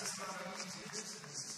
exercise existence.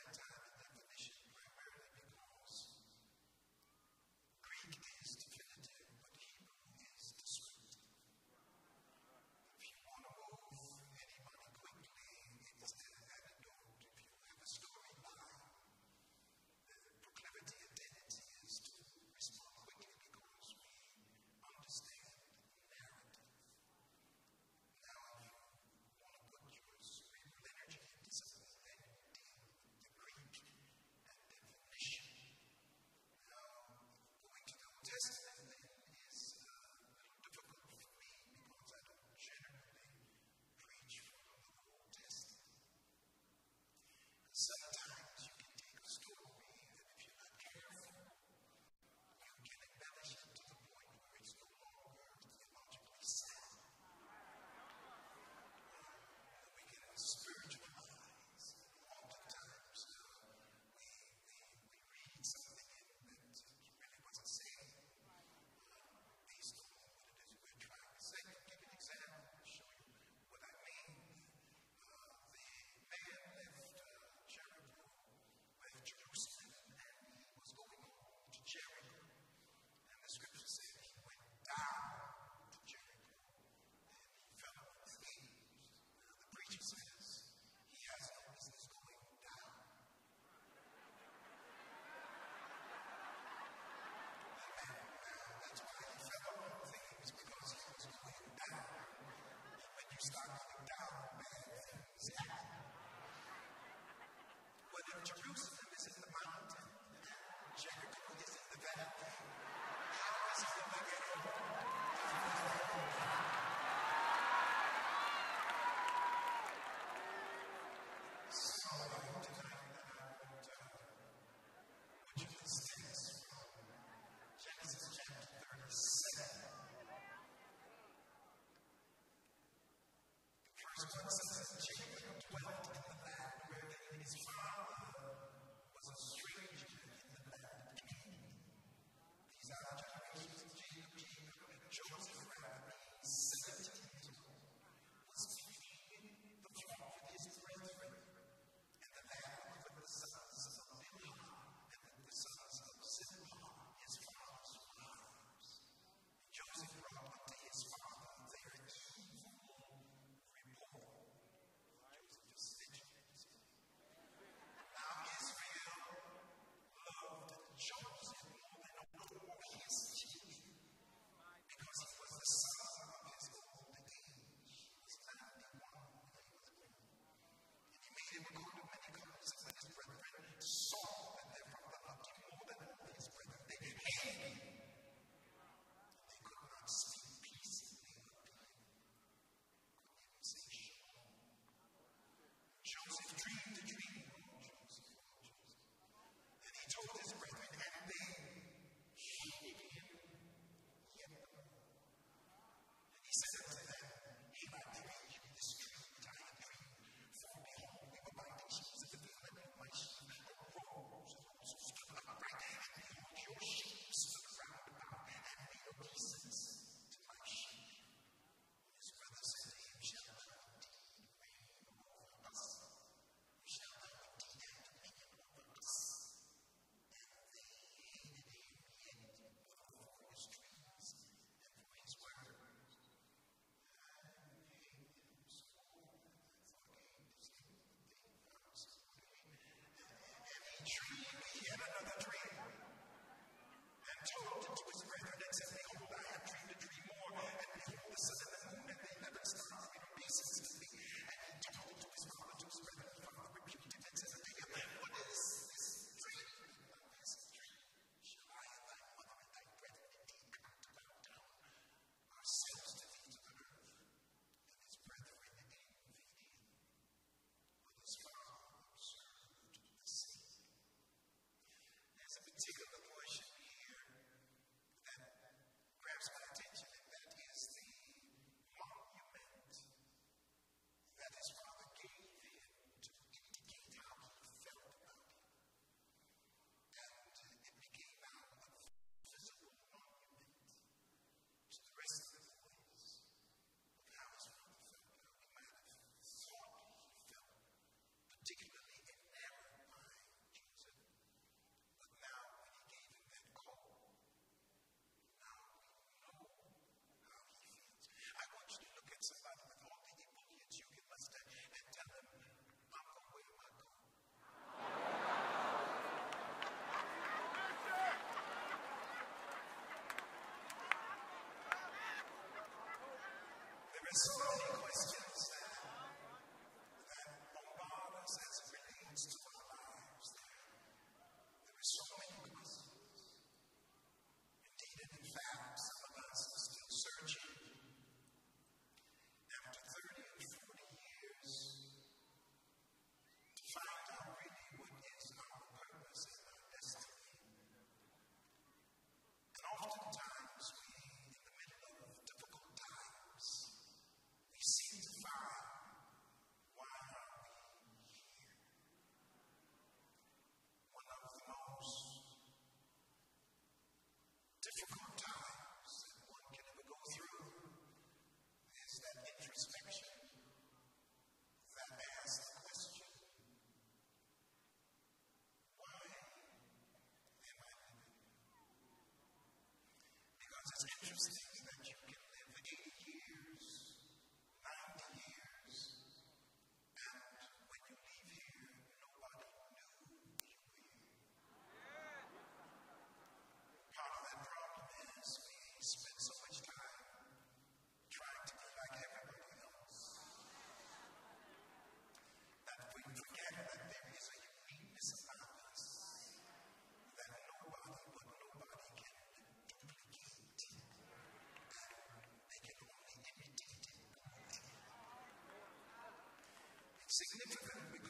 Significant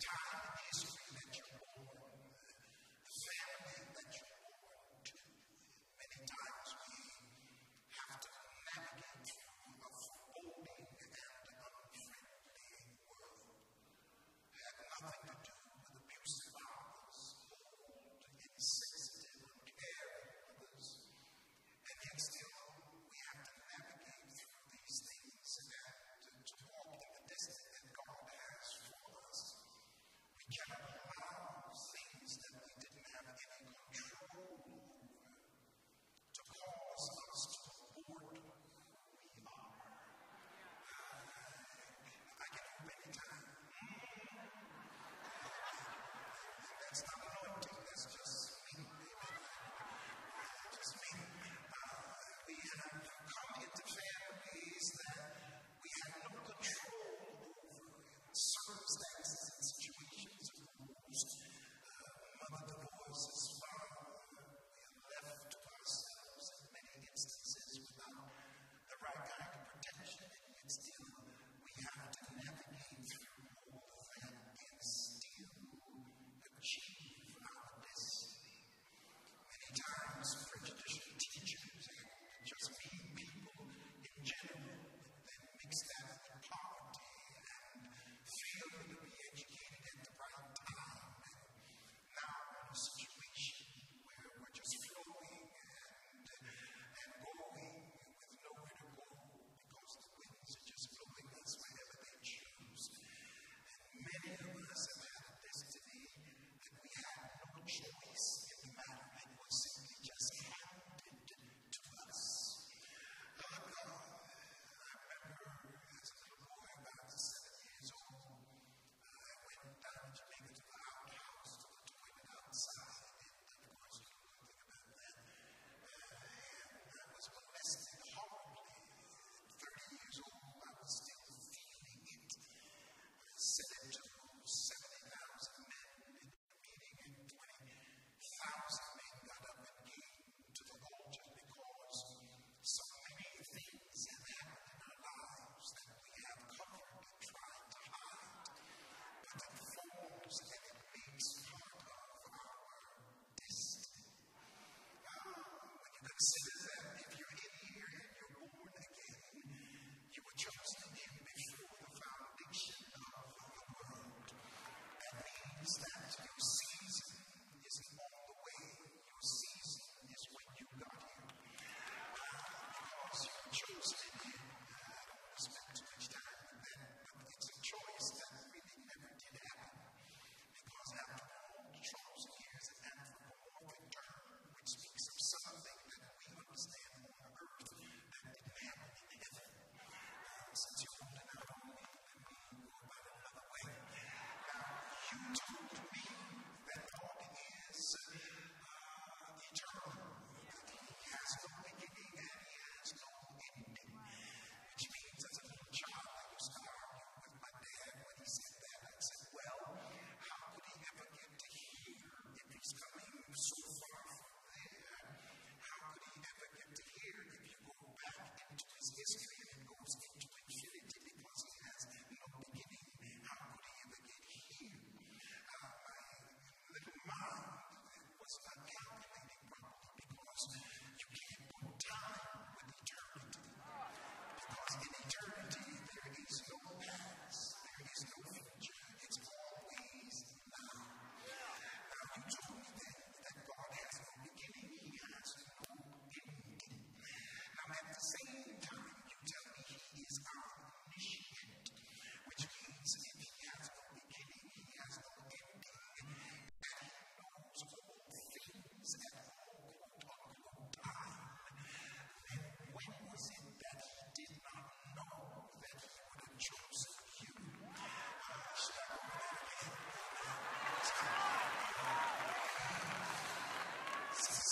time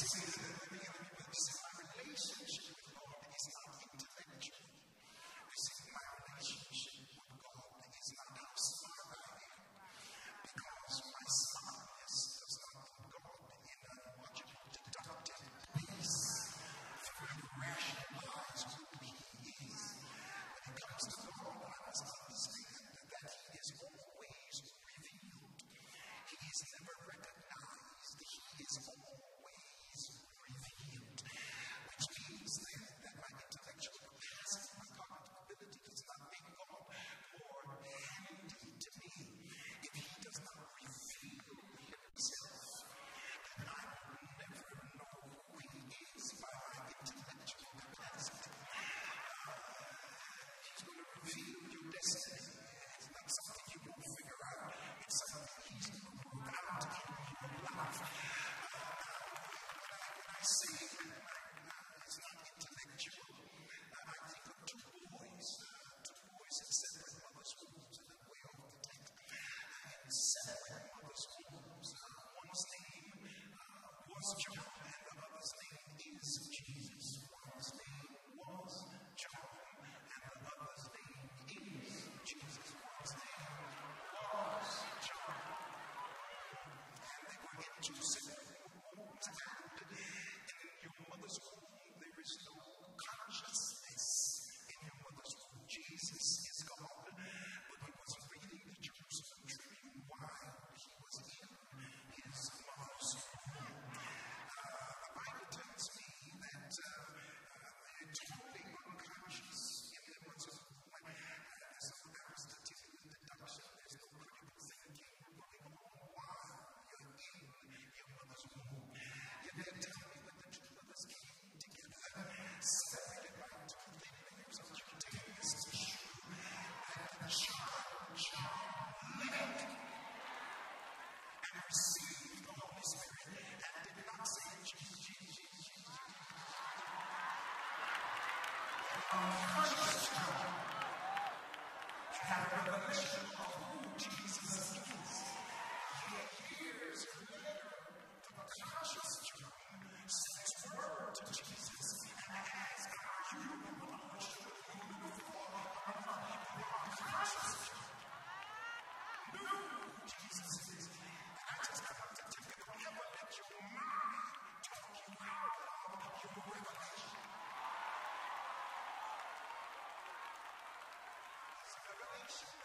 Yes. us.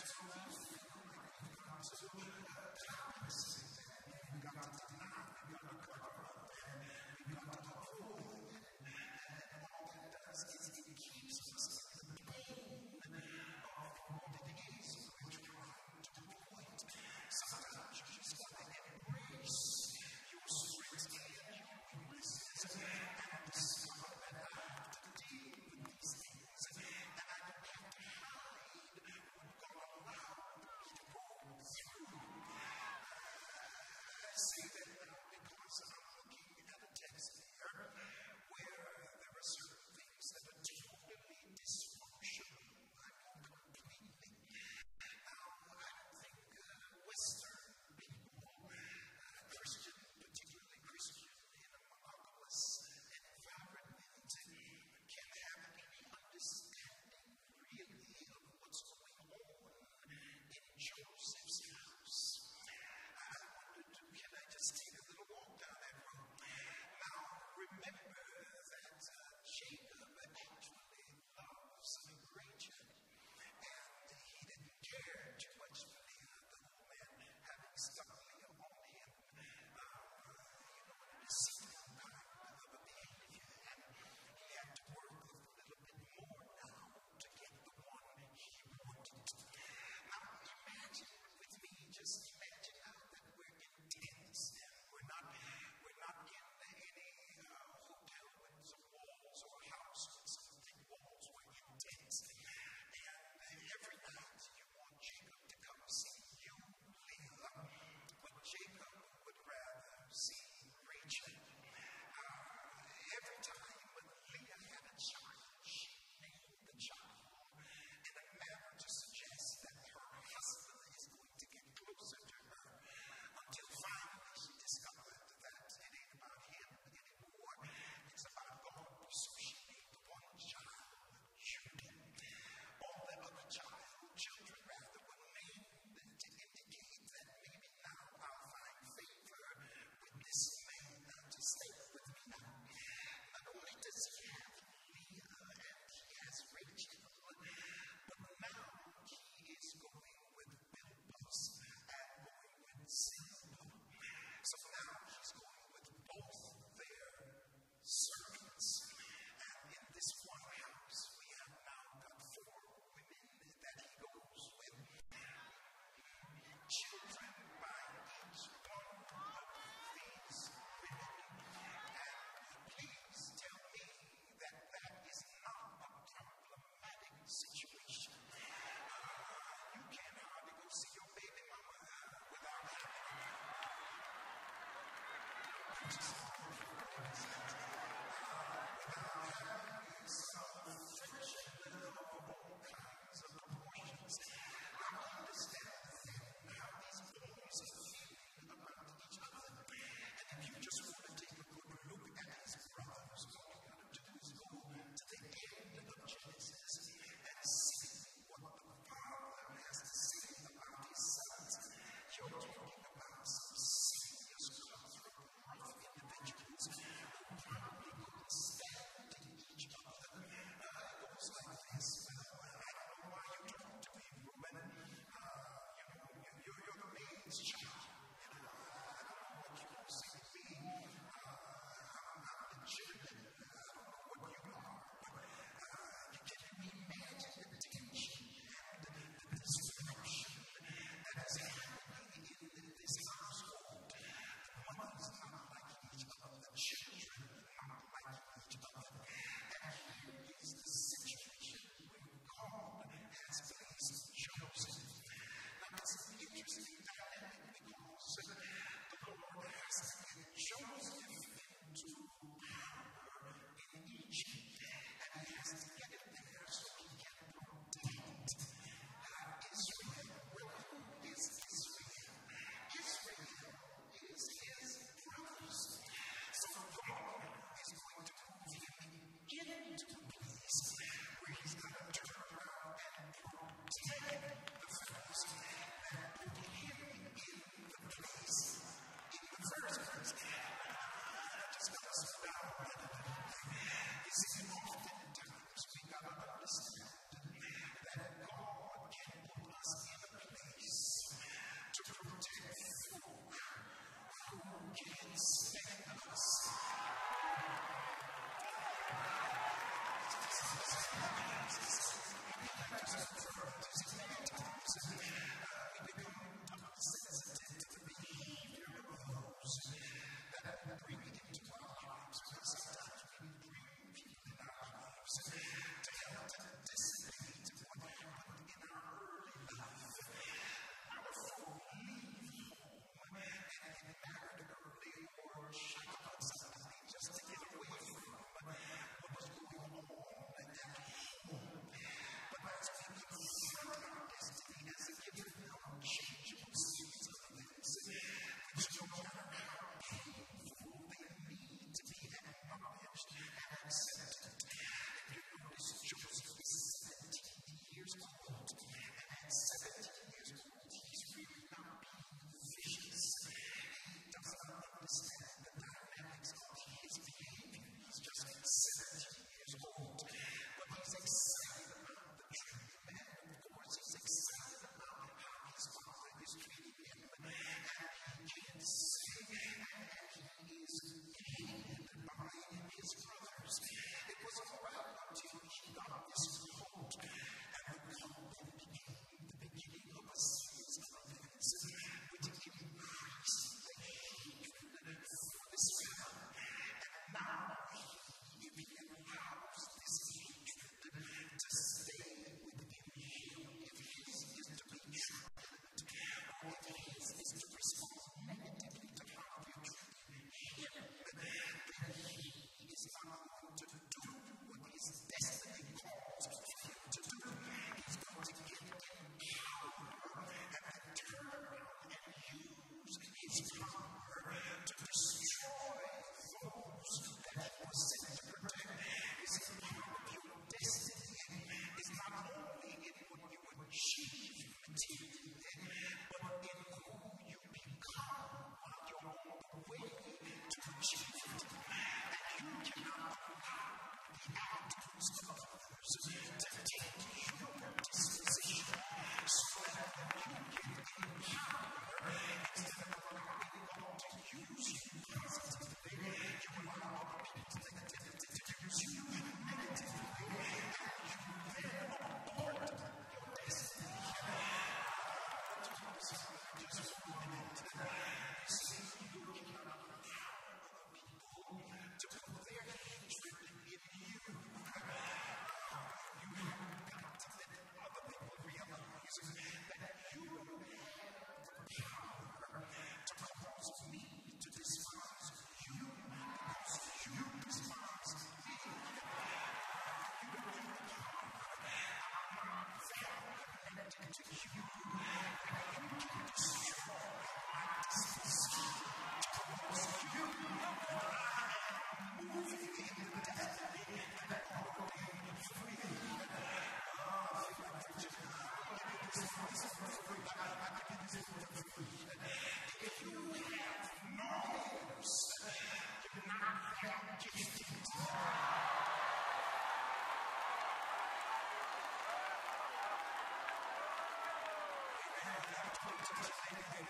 Say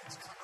Thanks.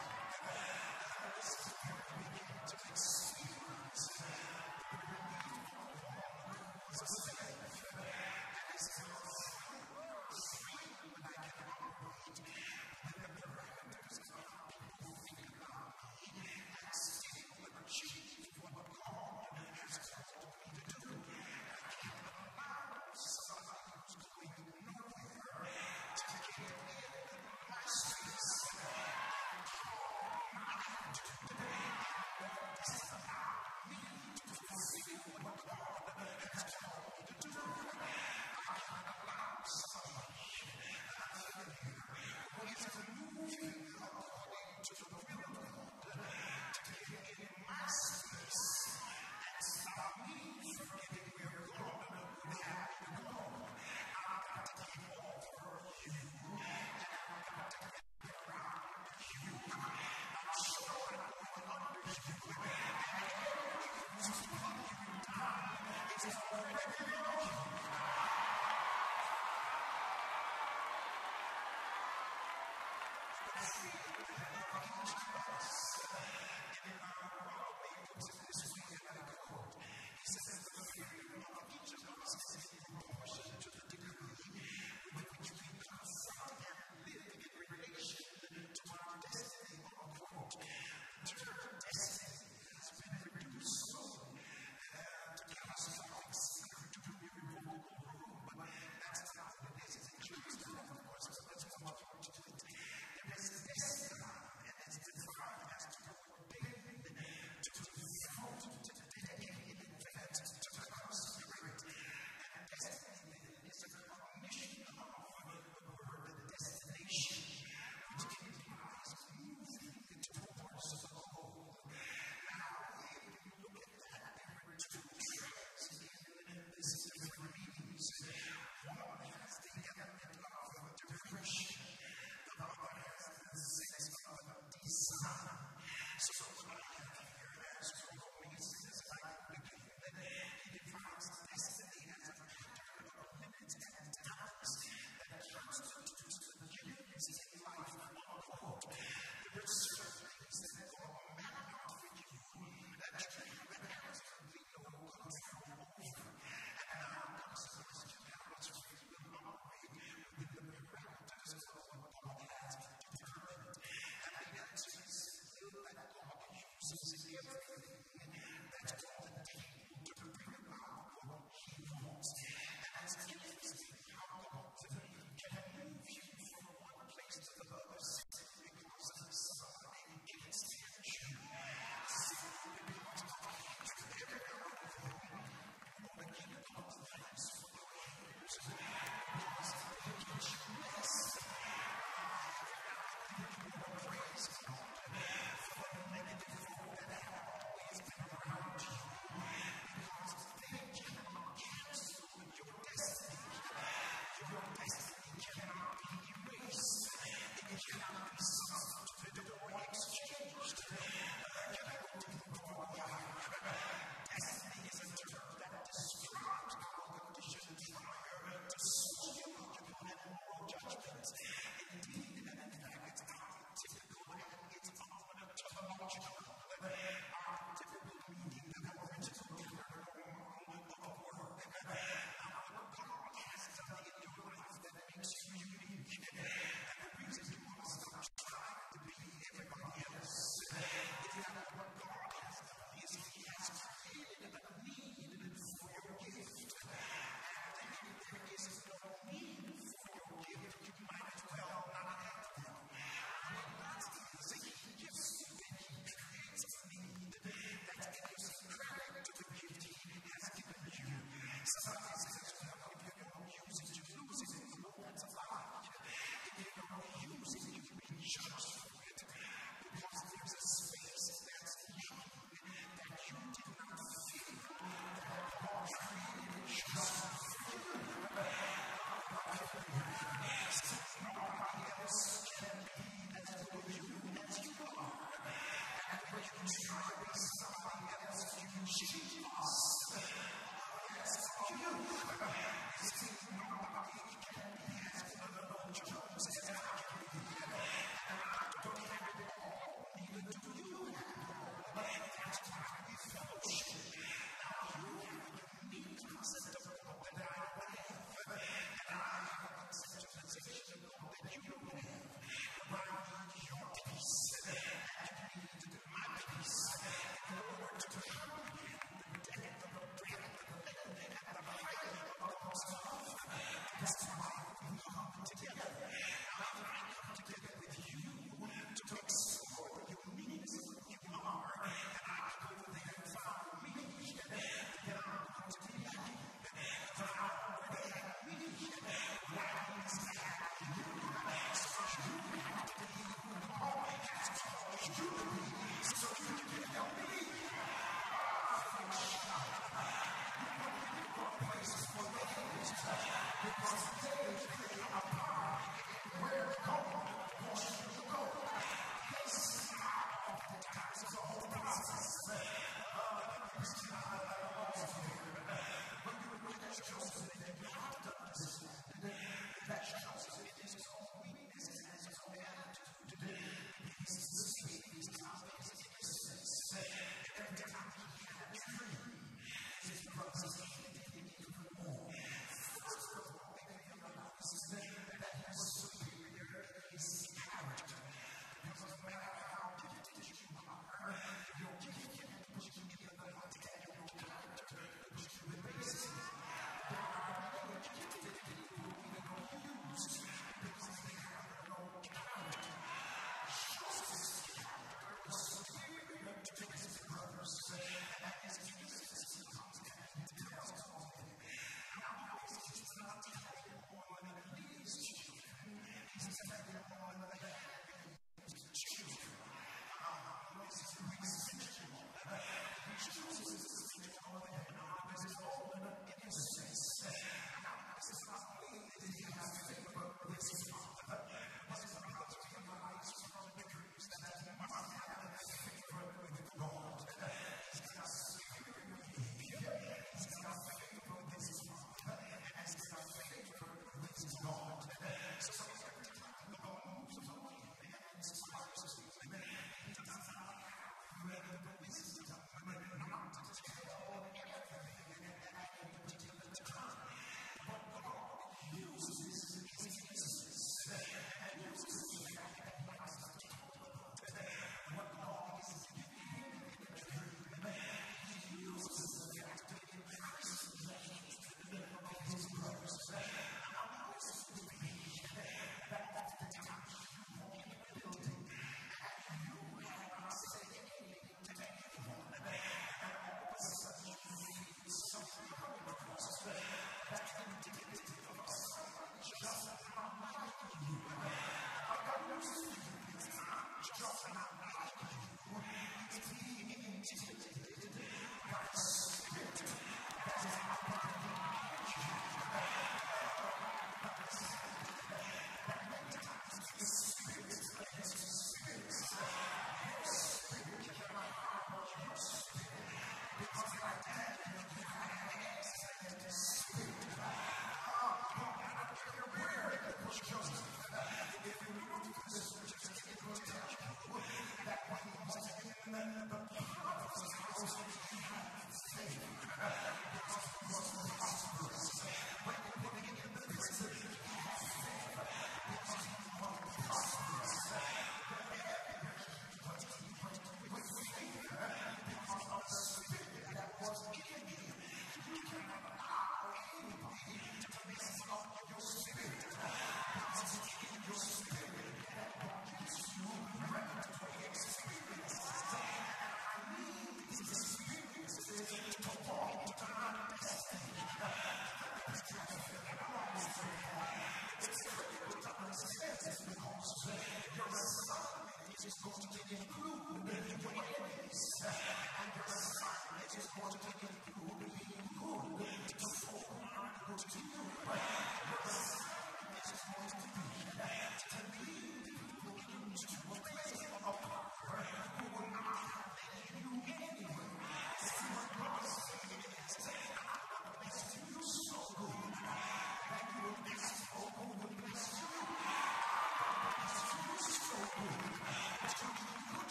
To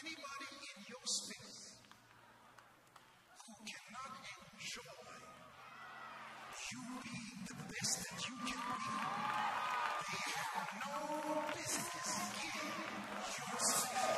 anybody in your space who cannot enjoy you being the best that you can be, they have no business in your space.